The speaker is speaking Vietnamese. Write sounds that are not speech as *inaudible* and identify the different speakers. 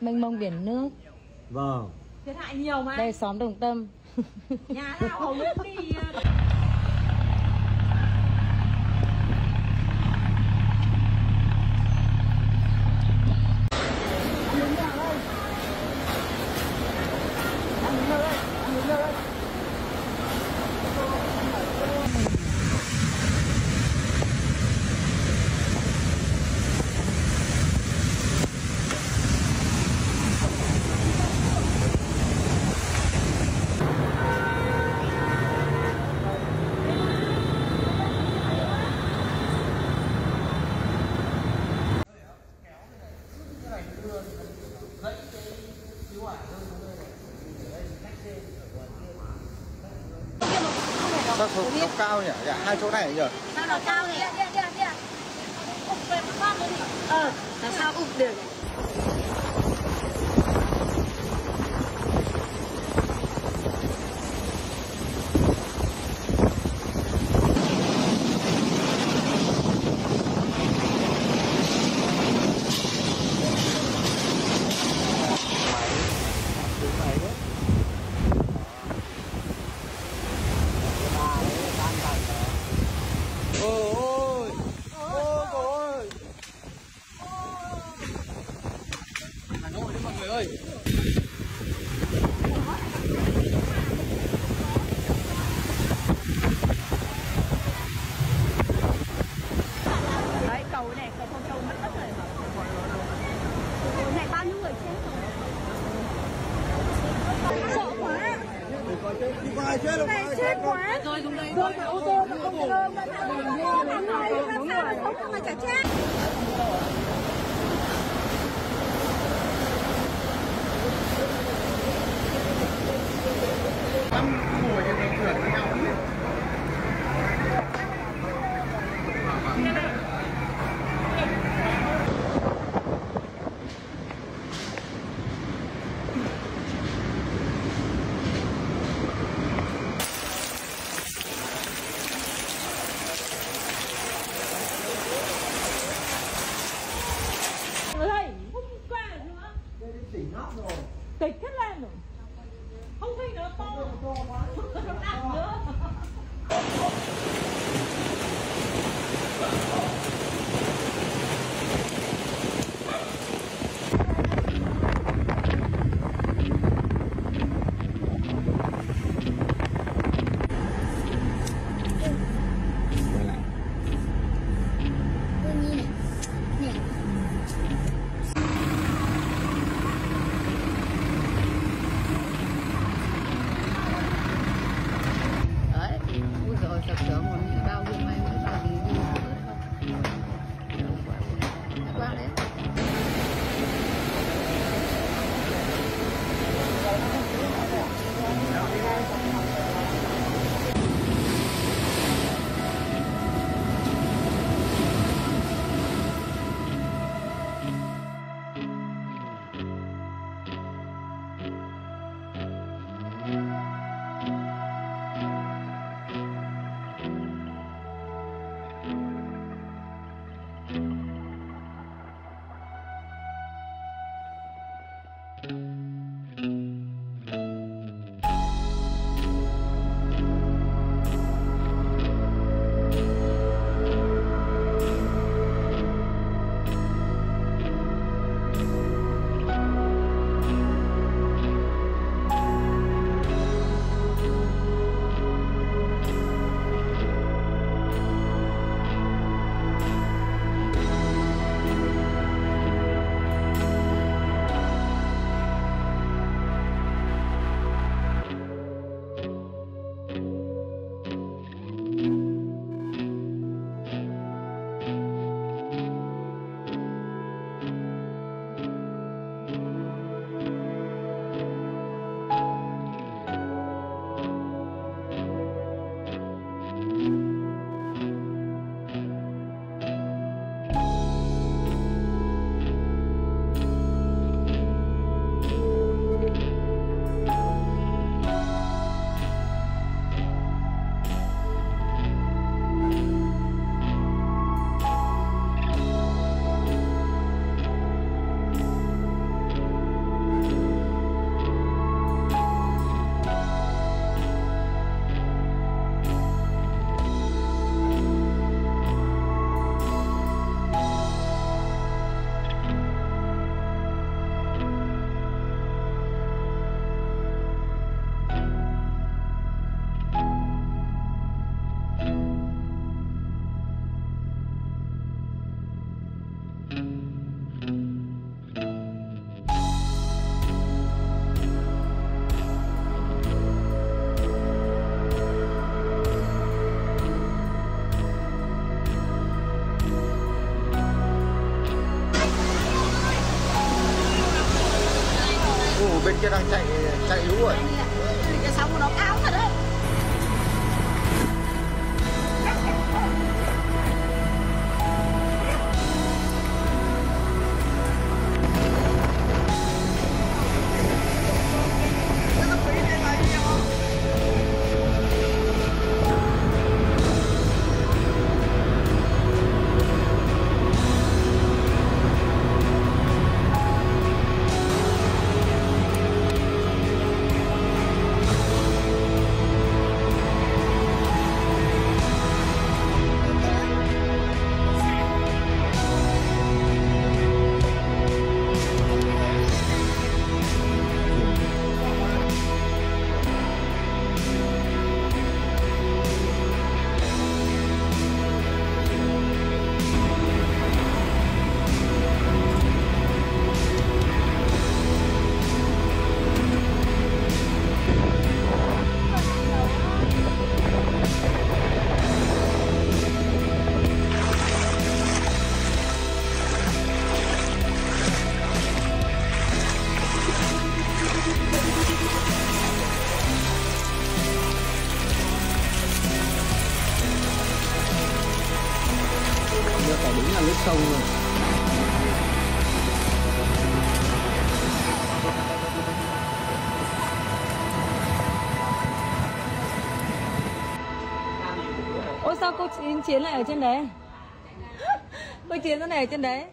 Speaker 1: mênh mông biển nước.
Speaker 2: Vâng.
Speaker 3: Thiệt hại nhiều mà
Speaker 1: đây xóm đồng tâm.
Speaker 3: Nhà nào hầu hết đi ờ,
Speaker 2: Sao số nó cao nhỉ? Dạ, hai chỗ này nhỉ?
Speaker 4: Sao nó cao một con nữa đi. Ờ, làm sao ụp được
Speaker 2: ôi Ôi ôi Hà Nội đấy mọi người ơi
Speaker 4: Đấy, cầu này, cầu con trâu mất tất rồi mà. Cầu này bao nhiêu người chết rồi? Sợ quá.
Speaker 2: Đi qua ai chết rồi
Speaker 4: này chết quá. Rồi đúng đây. Rồi ô tô mà không thể ôm. Làm sao làm sao mà sống không mà chả chết.
Speaker 3: Ở
Speaker 1: đấy bên
Speaker 5: kia đang chạy chạy hữu rồi
Speaker 6: à? Phải đúng là nước sông rồi.
Speaker 4: Ôi sao cô Chiến Chiến lại ở trên đấy? *laughs* Cô Chiến nó này ở trên đấy